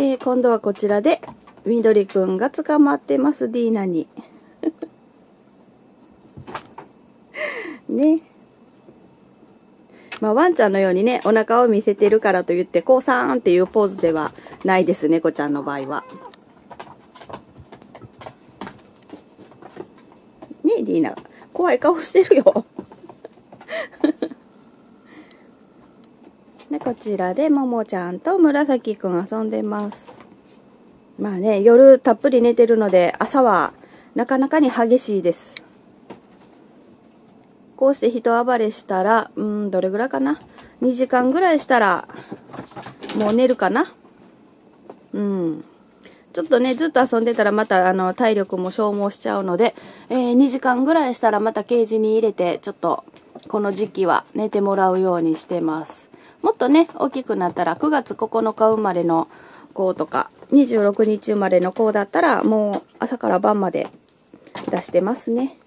えー、今度はこちらで、みどりくんが捕まってます、ディーナに。ね。まあ、ワンちゃんのようにね、お腹を見せてるからといって、こうさーんっていうポーズではないです、猫ちゃんの場合は。ねディーナ。怖い顔してるよ。で、こちらでももちゃんと紫くん遊んでます。まあね、夜たっぷり寝てるので、朝はなかなかに激しいです。こうして人暴れしたら、うん、どれぐらいかな？2時間ぐらいしたら、もう寝るかな？うん。ちょっとね、ずっと遊んでたらまたあの体力も消耗しちゃうので、えー、2時間ぐらいしたらまたケージに入れて、ちょっとこの時期は寝てもらうようにしてます。もっとね、大きくなったら9月9日生まれの子とか、26日生まれの子だったらもう朝から晩まで出してますね。